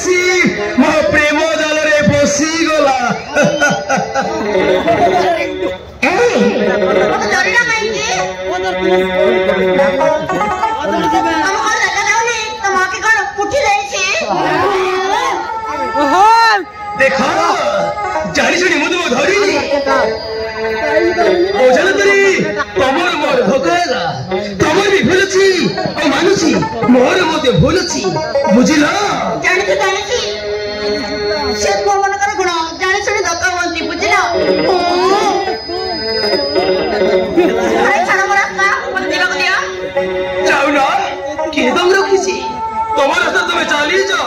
ବେଶୀ ମୋ ପ୍ରେମ ଜଳରେ ବସିଗଲା ଦେଖ ଜାଣିଛୁଣି ମୁଁ ତୁମକୁ ଧରିଲି বলেছি মোর মতে ভুলছি বুঝিল জানিছ জানিছি সে ভগবানଙ୍କର গুণ জাଣି শুଣି দକା ହୁଅନ୍ତି ବୁଝିଲ যাও না কে তোমার তুমি চালিয়ে যাও